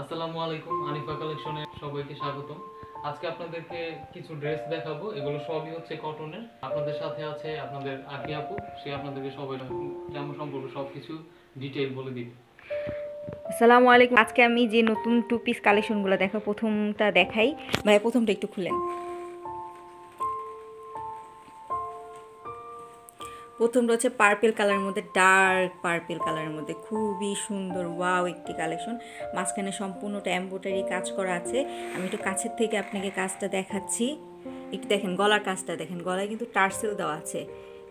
আসসালামু আলাইকুম আনিফা কালেকশনে সবাইকে স্বাগতম। আজকে আপনাদেরকে কিছু ড্রেস দেখাবো, এগুলো সবই হচ্ছে কটনের। আপনাদের সাথে আছে আপনাদের আকি আপু, সে আপনাদেরকে সবাই জামা সম্পর্কে সবকিছু ডিটেইল বলে দিবে। আসসালামু আলাইকুম। আজকে আমি যে নতুন টু পিস কালেকশনগুলো দেখা প্রথমটা দেখাই। ভাই প্রথমটা একটু খুলেন। প্রথমটা হচ্ছে পার্পেল কালারের মধ্যে ডার্ক পার্পেল কালারের মধ্যে খুবই সুন্দর ওয়াও একটি কালেকশন মাঝখানে সম্পূর্ণটা এম্ব্রয়ডারি কাজ করা আছে। আমি একটু কাছের থেকে আপনাকে কাজটা দেখাচ্ছি। একটু দেখেন গলার কাজটা দেখেন। গলায় কিন্তু টার্সেল দেওয়া আছে।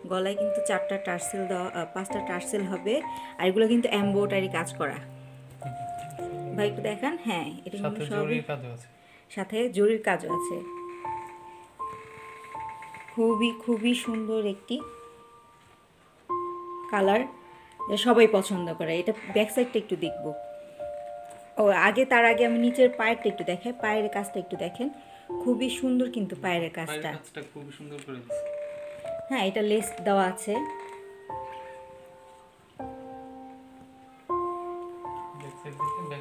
গলায় কিন্তু চারটা টার্সেল দেওয়া পাঁচটা টার্সেল হবে। আর এগুলো কিন্তু এম্ব্রয়ডারি কাজ করা। ভাই একটু দেখান। হ্যাঁ এটা কিন্তু আছে। সাথে জরির কাজও আছে। খুবই খুবই সুন্দর একটি কালার সবাই পছন্দ করে। এটা ব্যাক সাইডটা একটু দেখব। ও আগে তার আগে আমি নিচের পায়েরটা একটু দেখাই। পায়ের কাজটা একটু দেখেন। খুবই সুন্দর কিন্তু পায়ের কাজটা। খুবই সুন্দর করে হ্যাঁ এটা লেস দেওয়া আছে।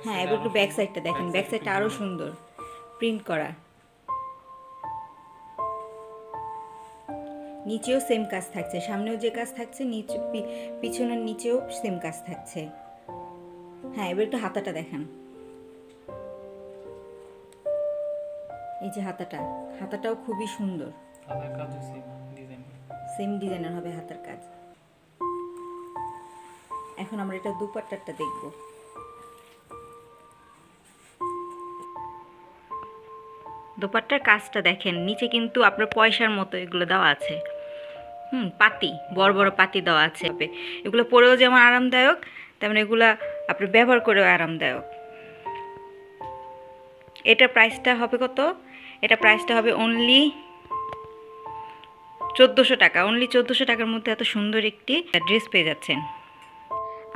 হ্যাঁ এবার একটু ব্যাক সাইডটা দেখেন। ব্যাক সাইডটা আরও সুন্দর। প্রিন্ট করা। নিচেও সেম কাজ থাকছে সামনেও যে কাজ থাকছে নিচে পিছনের নিচেও সেম কাজ থাকছে। হ্যাঁ এবার একটু হাতাটা দেখান। এই যে হাতাটা হাতাটাও খুবই সুন্দর। সেম ডিজাইনের হবে হাতার কাজ। এখন আমরা এটা দুপাট্টারটা দেখব। দোপাট্টার কাজটা দেখেন নিচে কিন্তু আপনার পয়সার মতো এগুলো দেওয়া আছে। হুম, পাতি, বড় বড় পাতি দেওয়া আছে এগুলো পরেও যেমন আরামদায়ক, তেমন এগুলো আপনি ব্যবহার করেও আরামদায়ক। এটা প্রাইসটা হবে কত? এটা প্রাইসটা হবে অনলি চোদ্দোশো টাকা। অনলি চোদ্দোশো টাকার মধ্যে এত সুন্দর একটি ড্রেস পেয়ে যাচ্ছেন।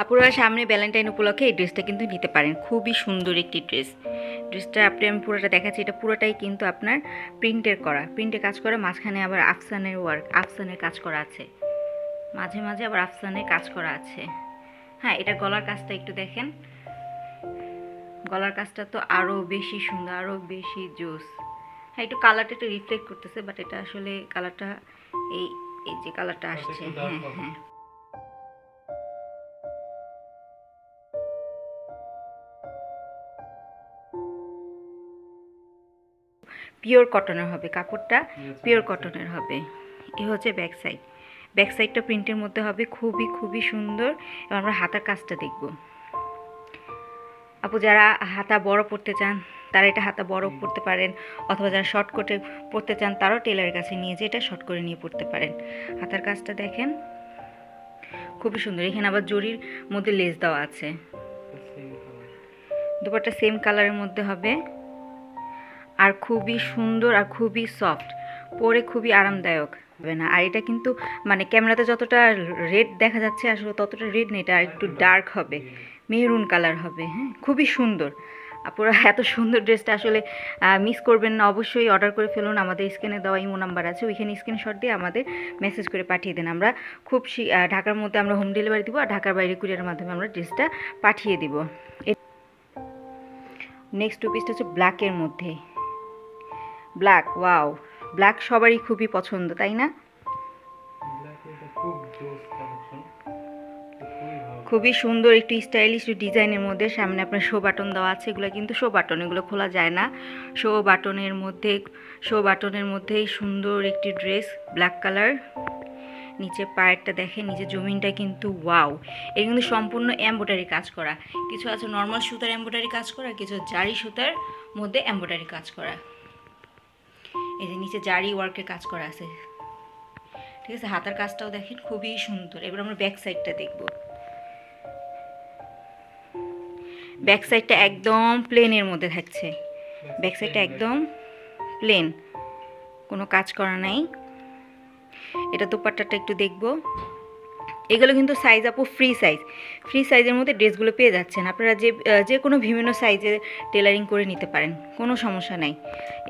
আপনারা সামনে ভ্যালেন্টাইন উপলক্ষে এই ড্রেসটা কিন্তু নিতে পারেন। খুবই সুন্দর একটি ড্রেস ড্রেসটা আপনি আমি পুরোটা দেখাচ্ছি এটা পুরোটাই কিন্তু আপনার প্রিন্টের করা। প্রিন্টের কাজ করা মাঝখানে আবার আফসানের ওয়ার্ক আফসানের কাজ করা আছে। মাঝে মাঝে আবার আফসানের কাজ করা আছে। হ্যাঁ এটা গলার কাজটা একটু দেখেন। গলার কাজটা তো আরও বেশি সুন্দর আরও বেশি জোস। হ্যাঁ একটু কালারটা একটু রিফ্লেক্ট করতেছে বাট এটা আসলে কালারটা এই এই যে কালারটা আসছে। হ্যাঁ হ্যাঁ। পিওর কটনের হবে কাপড়টা পিওর কটনের হবে। এ হচ্ছে ব্যাক সাইড ব্যাক সাইডটা প্রিন্টের মধ্যে হবে খুবই খুবই সুন্দর। এবং আমরা হাতার কাজটা দেখব। আপু যারা হাতা বড় পড়তে চান তারা এটা হাতা বড় পড়তে পারেন। অথবা যারা শর্ট করে পড়তে চান তারাও টেলারের কাছে নিয়ে যেয়ে এটা শর্ট করে নিয়ে পড়তে পারেন। হাতার কাজটা দেখেন। খুবই সুন্দর। এখানে আবার জরির মধ্যে লেস দেওয়া আছে। দুপাট্টা সেম কালারের মধ্যে হবে। আর খুবই সুন্দর আর খুবই সফট পরে খুবই আরামদায়ক হবে না আর এটা কিন্তু মানে ক্যামেরাতে যতটা রেড দেখা যাচ্ছে, আসলে ততটা রেড নেই এটা আর একটু ডার্ক হবে। মেরুন কালার হবে হ্যাঁ? খুবই সুন্দর। আপনারা এত সুন্দর ড্রেসটা আসলে মিস করবেন না। অবশ্যই অর্ডার করে ফেলুন। আমাদের স্ক্রিনে দেওয়া ইমো নাম্বার আছে। ওইখানে স্ক্রিনশট দিয়ে আমাদের মেসেজ করে পাঠিয়ে দেন। আমরা খুব ঢাকার মধ্যে আমরা হোম ডেলিভারি দিব আর ঢাকার বাইরে কুরিয়ারের মাধ্যমে আমরা ড্রেসটা পাঠিয়ে দিব। নেক্সট টু পিসটা হচ্ছে ব্ল্যাকের মধ্যে। ব্ল্যাক ওয়াও ব্ল্যাক সবারই খুবই পছন্দ তাই না? খুবই সুন্দর একটু স্টাইলিশ ডিজাইনের মধ্যে সামনে আপনার শো বাটন দেওয়া আছে এগুলো কিন্তু শো বাটন এগুলো খোলা যায় না। শো বাটনের মধ্যে শো বাটনের মধ্যেই সুন্দর একটি ড্রেস ব্ল্যাক কালার নিচে পায়েরটা দেখে নিচে জমিনটা কিন্তু ওয়াও এর কিন্তু সম্পূর্ণ এম্ব্রয়ডারি কাজ করা। কিছু আছে নর্মাল সুতার এম্ব্রয়ডারি কাজ করা কিছু জারি সুতার মধ্যে এম্ব্রয়ডারি কাজ করা। এই যে নিচে জারি ওয়ার্কের কাজ করা আছে। ঠিক আছে, হাতার কাজটাও দেখেন খুবই সুন্দর। এবার আমরা ব্যাক সাইডটা দেখব। ব্যাক সাইডটা একদম প্লেনের মধ্যে থাকছে। ব্যাক সাইডটা একদম প্লেন কোনো কাজ করা নাই। এটা দুপাট্টাটা একটু দেখব। এগুলো কিন্তু সাইজ আপু ফ্রি সাইজ ফ্রি সাইজের মধ্যে ড্রেসগুলো পেয়ে যাচ্ছেন। আপনারা যে যে কোনো বিভিন্ন সাইজে টেলারিং করে নিতে পারেন। কোনো সমস্যা নাই।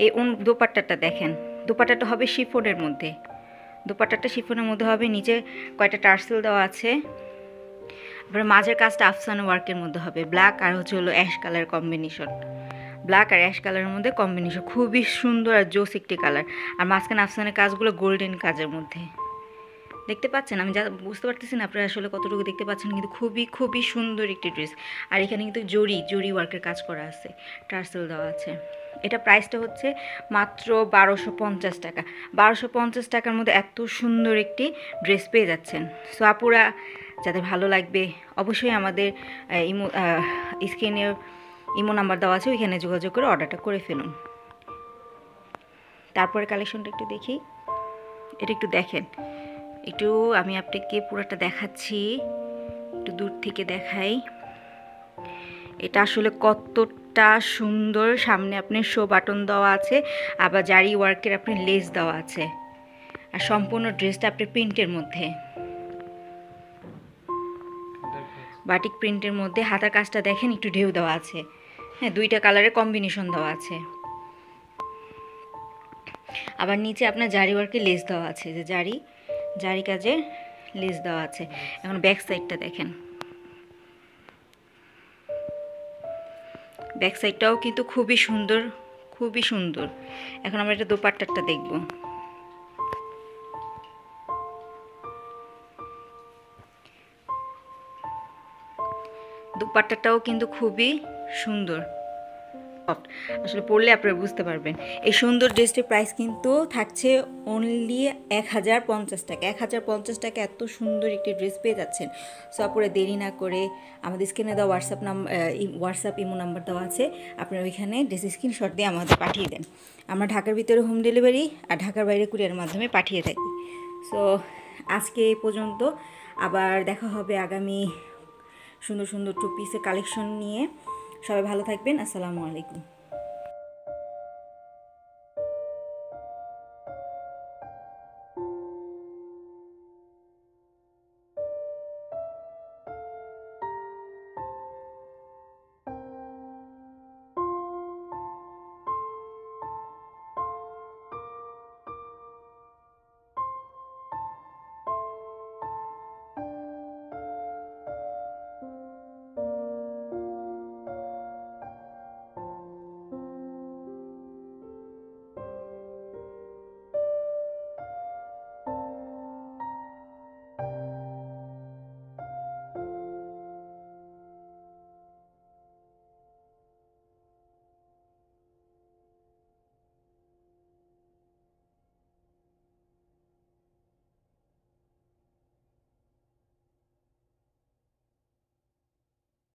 এই দোপাট্টাটা দেখেন। দোপাট্টাটা হবে শিফনের মধ্যে। দোপাট্টাটা শিফনের মধ্যে হবে নিচে কয়টা টার্সেল দেওয়া আছে। তারপরে মাঝের কাজটা আফসান ওয়ার্কের মধ্যে হবে। ব্ল্যাক আর হচ্ছে হলো অ্যাশ কালার কম্বিনেশন ব্ল্যাক আর অ্যাশ কালারের মধ্যে কম্বিনেশন খুবই সুন্দর আর জোস একটি কালার আর মাঝখানে আফসানের কাজগুলো গোল্ডেন কাজের মধ্যে। দেখতে পাচ্ছেন, আমি যা বুঝতে পারতেছি না আপনারা আসলে কতটুকু দেখতে পাচ্ছেন, কিন্তু খুবই খুবই সুন্দর একটি ড্রেস। আর এখানে কিন্তু জরি জরি ওয়ার্কের কাজ করা আছে, টার্সেল দেওয়া আছে। এটা প্রাইসটা হচ্ছে মাত্র বারোশো পঞ্চাশ টাকা। বারোশো পঞ্চাশ টাকার মধ্যে এত সুন্দর একটি ড্রেস পেয়ে যাচ্ছেন। সো আপুরা, যাদের ভালো লাগবে, অবশ্যই আমাদের ইমো স্ক্রিনে ইমো নাম্বার দেওয়া আছে, ওইখানে যোগাযোগ করে অর্ডারটা করে ফেলুন। তারপরে কালেকশনটা একটু দেখি। এটা একটু দেখেন। একটু আমি আপনাকে পুরোটা দেখাচ্ছি, একটু দূর থেকে দেখাই। এটা আসলে কতটা সুন্দর, সামনে আপনি শো বাটন দেওয়া আছে, আবার জারি ওয়ার্কের আপনি লেস দেওয়া আছে। আর সম্পূর্ণ ড্রেসটা আপনার প্রিন্টের মধ্যে। বাটিক প্রিন্টের মধ্যে হাতার কাজটা দেখেন, একটু ঢেউ দেওয়া আছে। হ্যাঁ দুইটা কালারের কম্বিনেশন দেওয়া আছে। আবার নিচে আপনার জারি ওয়ার্কে লেস দেওয়া আছে, যে জারি। জারি কাজের লেস দেওয়া আছে। এখন ব্যাক সাইডটা দেখেন। ব্যাক সাইডটাও কিন্তু খুবই সুন্দর খুবই সুন্দর। এখন আমরা এটা দোপাট্টাটা দেখব। দুপাট্টাটাও কিন্তু খুবই সুন্দর। Soft। আসলে পড়লে আপনারা বুঝতে পারবেন। এই সুন্দর ড্রেসটির প্রাইস কিন্তু থাকছে অনলি এক হাজার পঞ্চাশ টাকা। এক হাজার পঞ্চাশ টাকা এত সুন্দর একটি ড্রেস পেয়ে যাচ্ছেন। সো আপনারা দেরি না করে আমাদের স্ক্রিনে দেওয়া WhatsApp number WhatsApp imo number দেওয়া আছে। আপনারা ওইখানে ড্রেস স্ক্রিনশট দিয়ে আমাদের পাঠিয়ে দেন। আমরা ঢাকার ভিতরে হোম ডেলিভারি আর ঢাকার বাইরে কুরিয়ার মাধ্যমে পাঠিয়ে থাকি। সো আজকে এই পর্যন্ত। আবার দেখা হবে আগামী সুন্দর সুন্দর টু পিসের কালেকশন নিয়ে। সবাই ভালো থাকবেন আসসালামু আলাইকুম।